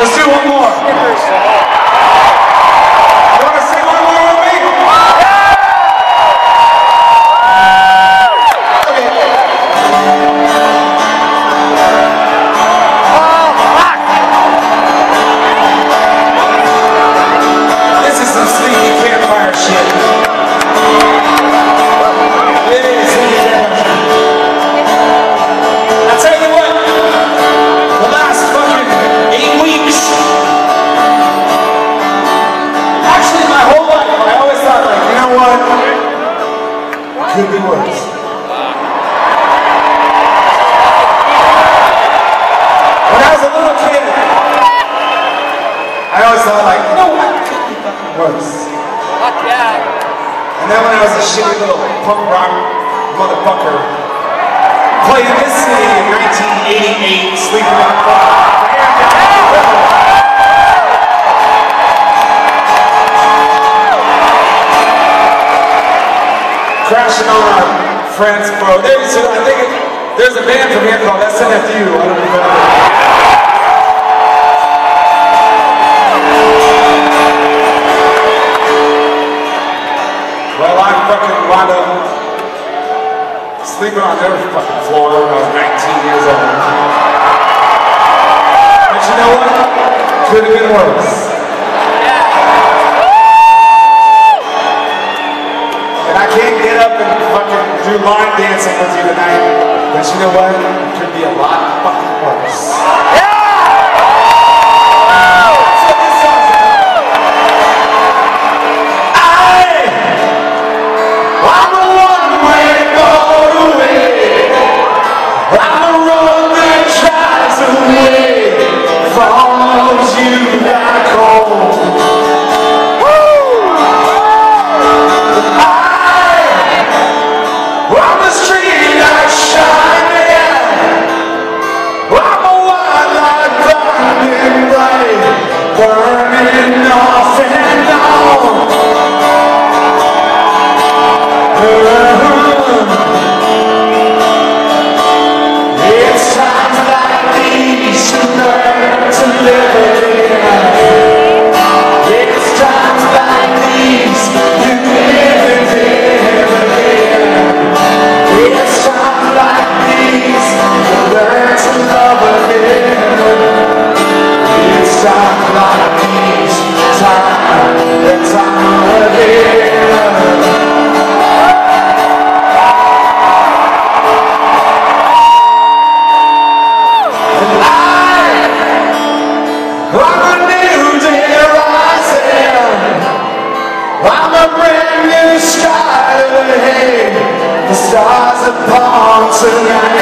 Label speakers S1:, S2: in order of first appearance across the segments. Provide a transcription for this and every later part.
S1: Let's do one more. Little punk rock motherfucker, played this city in 1988, sleeping on a fucking crashing on our friends, bro. There's, I think it, there's a band from here called SNFU. I don't know sleeping on their fucking floor when I was 19 years old. But you know what? Could have been worse. And I can't get up and fucking do line dancing with you tonight. But you know what? It could be a lot fucking worse. That's what upon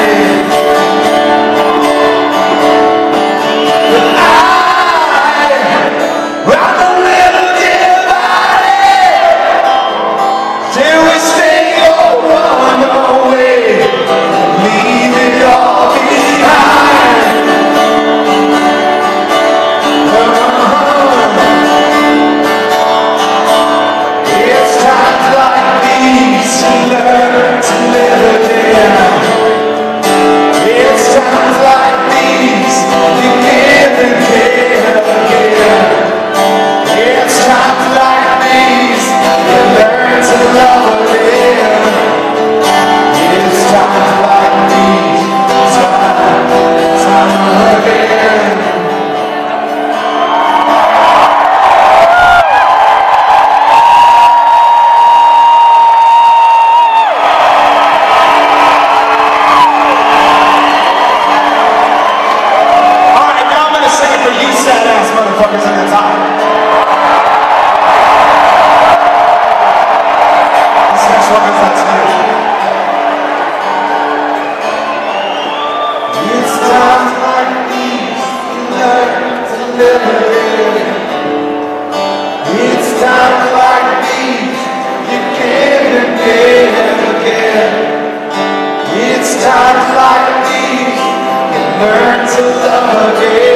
S1: motherfuckers in the top. That's. It's times like these you learn to live again. It's times like these you and give again. It's times like these you learn to love again.